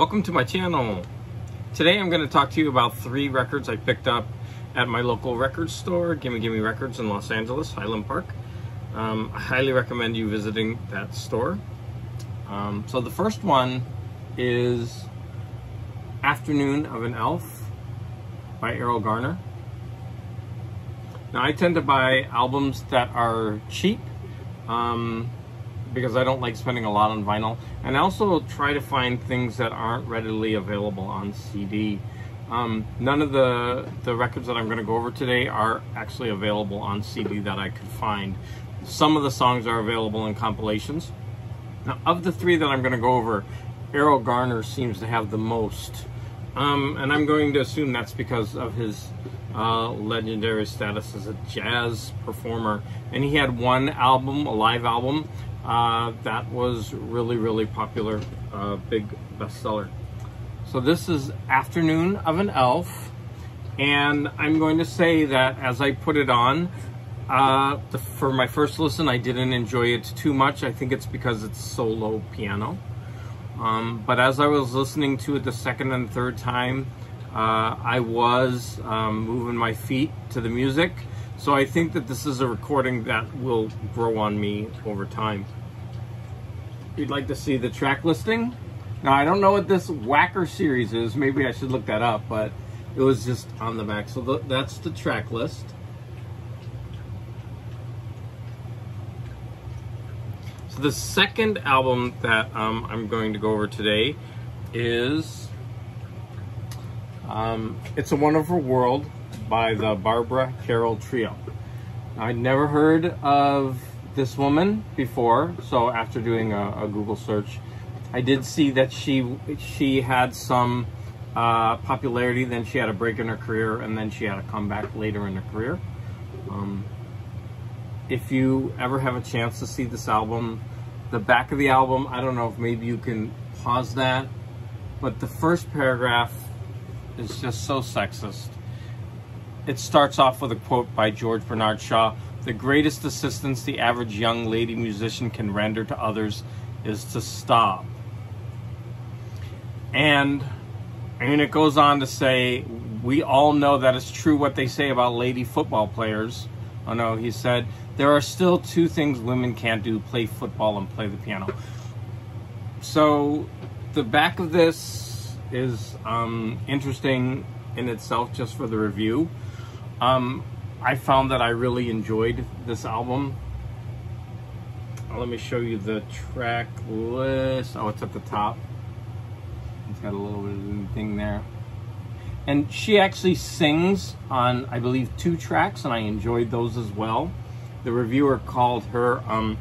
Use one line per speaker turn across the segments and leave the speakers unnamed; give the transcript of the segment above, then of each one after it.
Welcome to my channel. Today I'm going to talk to you about three records I picked up at my local record store, Gimme Gimme Records in Los Angeles, Highland Park. Um, I highly recommend you visiting that store. Um, so the first one is Afternoon of an Elf by Erroll Garner. Now I tend to buy albums that are cheap. Um, because I don't like spending a lot on vinyl. And I also try to find things that aren't readily available on CD. Um, none of the, the records that I'm going to go over today are actually available on CD that I could find. Some of the songs are available in compilations. Now, of the three that I'm going to go over, Erroll Garner seems to have the most. Um, and I'm going to assume that's because of his uh, legendary status as a jazz performer. And he had one album, a live album, uh, that was really, really popular, uh, big bestseller. So this is Afternoon of an Elf, and I'm going to say that as I put it on, uh, the, for my first listen, I didn't enjoy it too much. I think it's because it's solo piano. Um, but as I was listening to it the second and third time, uh, I was um, moving my feet to the music. So I think that this is a recording that will grow on me over time. You'd like to see the track listing. Now I don't know what this Whacker series is. Maybe I should look that up, but it was just on the back. So the, that's the track list. So the second album that um, I'm going to go over today is um, It's a Wonderful World by the Barbara Carroll Trio. I'd never heard of this woman before, so after doing a, a Google search, I did see that she she had some uh, popularity, then she had a break in her career, and then she had a comeback later in her career. Um, if you ever have a chance to see this album, the back of the album, I don't know if maybe you can pause that, but the first paragraph is just so sexist. It starts off with a quote by George Bernard Shaw The greatest assistance the average young lady musician can render to others is to stop. And I mean, it goes on to say, we all know that it's true what they say about lady football players. Oh no, he said, there are still two things women can't do play football and play the piano. So, the back of this is um, interesting in itself just for the review. Um, I found that I really enjoyed this album. Let me show you the track list. Oh, it's at the top. It's got a little bit of thing there. And she actually sings on, I believe, two tracks, and I enjoyed those as well. The reviewer called her um,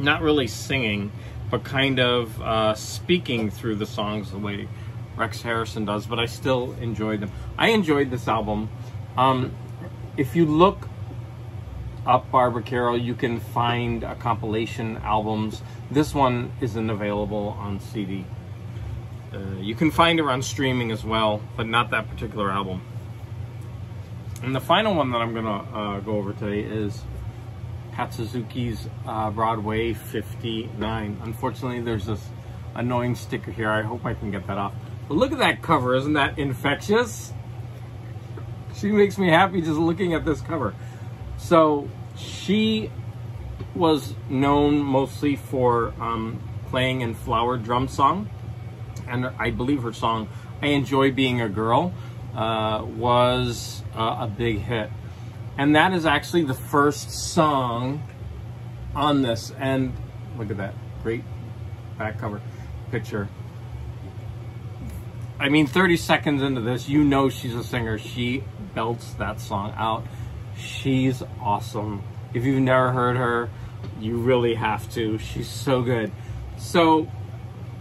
not really singing, but kind of uh, speaking through the songs the way Rex Harrison does, but I still enjoyed them. I enjoyed this album. Um, if you look up Barbara Carroll, you can find a compilation albums. This one isn't available on CD. Uh, you can find her on streaming as well, but not that particular album. And the final one that I'm going to uh, go over today is Pat Suzuki's uh, Broadway 59. Unfortunately, there's this annoying sticker here. I hope I can get that off. But look at that cover. Isn't that infectious? She makes me happy just looking at this cover. So she was known mostly for um, playing in Flower Drum Song. And I believe her song, I Enjoy Being a Girl, uh, was uh, a big hit. And that is actually the first song on this. And look at that great back cover picture. I mean, 30 seconds into this, you know she's a singer. She belts that song out. She's awesome. If you've never heard her, you really have to. She's so good. So,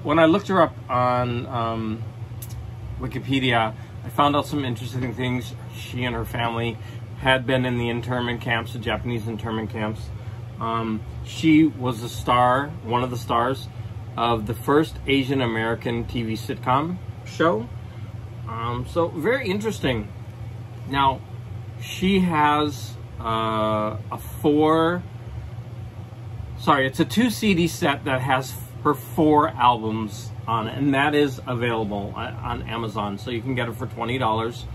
when I looked her up on um, Wikipedia, I found out some interesting things. She and her family had been in the internment camps, the Japanese internment camps. Um, she was a star, one of the stars, of the first Asian American TV sitcom show. Um, so very interesting. Now, she has uh, a four sorry, it's a two CD set that has her four albums on it, and that is available on Amazon. So you can get it for twenty dollars.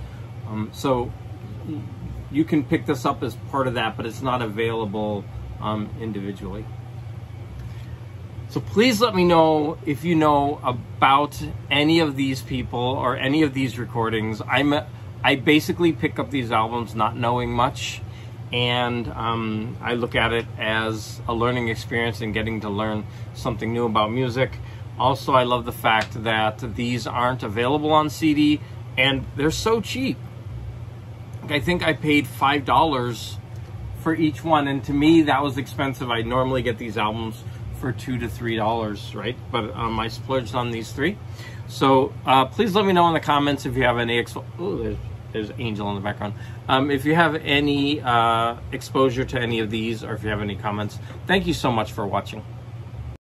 Um, so you can pick this up as part of that, but it's not available um, individually. So please let me know if you know about any of these people or any of these recordings. I'm I basically pick up these albums not knowing much, and um, I look at it as a learning experience and getting to learn something new about music. Also, I love the fact that these aren't available on CD and they're so cheap. I think I paid five dollars for each one, and to me that was expensive. I normally get these albums for two to three dollars, right? But um, I splurged on these three. So uh, please let me know in the comments if you have any. Expo- Ooh, there's, there's Angel in the background. Um, if you have any uh, exposure to any of these, or if you have any comments, thank you so much for watching.